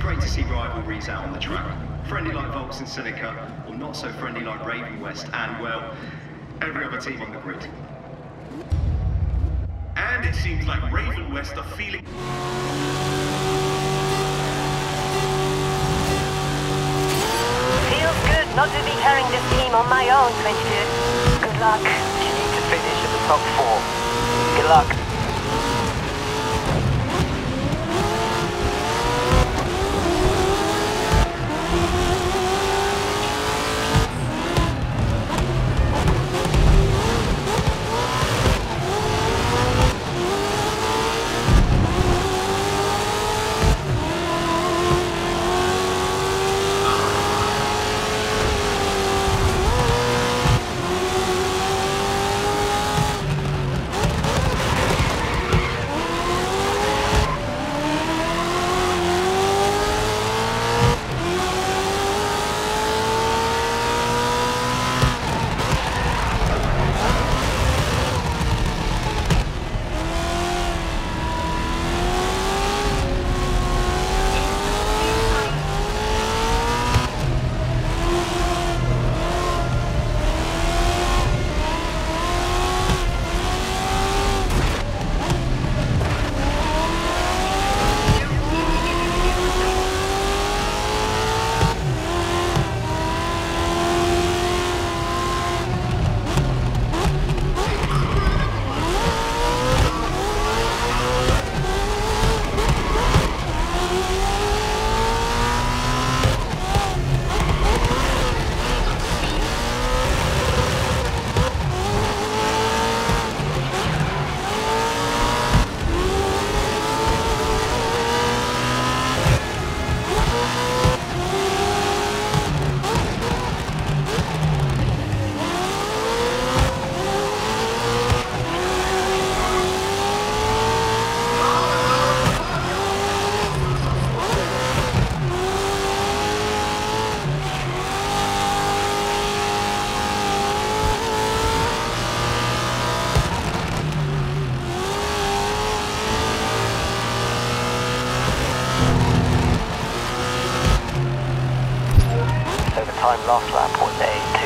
great to see rivalries out on the track. Friendly like Volks and Seneca, or not so friendly like Ravenwest, and, well, every other team on the grid. And it seems like Ravenwest are feeling... Feels good not to be carrying this team on my own, 22. Good luck. You need to finish in the top four. Good luck. time last lap was 8.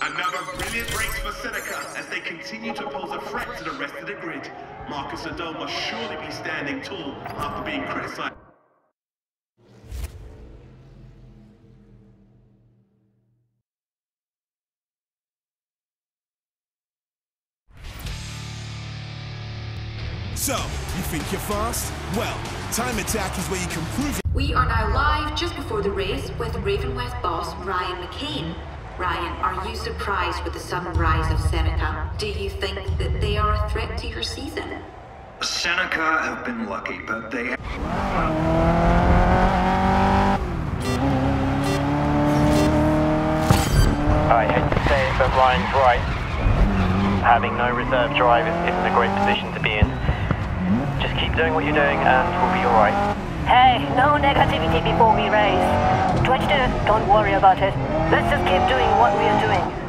Another brilliant race for Seneca as they continue to pose a threat to the rest of the grid. Marcus Adone must surely be standing tall after being criticized. So, you think you're fast? Well, Time Attack is where you can prove it. We are now live just before the race with Ravenwest boss Ryan McKane. Ryan, are you surprised with the sudden rise of Seneca? Do you think that they are a threat to your season? Seneca have been lucky, but they. I hate to say it, but Ryan's right. Having no reserve drive is- isn't a great position to be in. Just keep doing what you're doing and we'll be alright. Hey, no negativity before we race. 22, don't worry about it. Let's just keep doing what we are doing.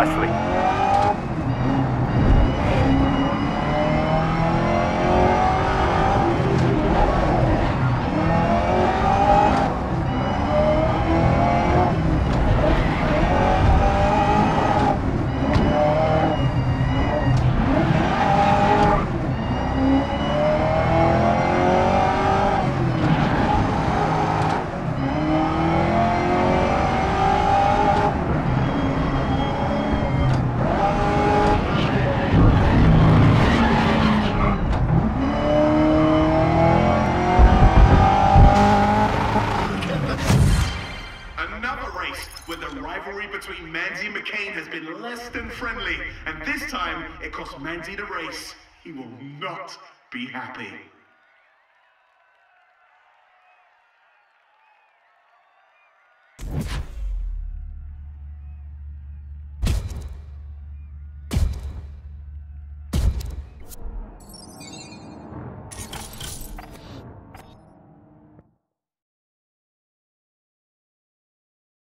Careful. I saw what happened on the monitors. Nate is not playing nicely. Manzi McKane has been less than friendly, and this time it cost Manzi the race. He will not be happy.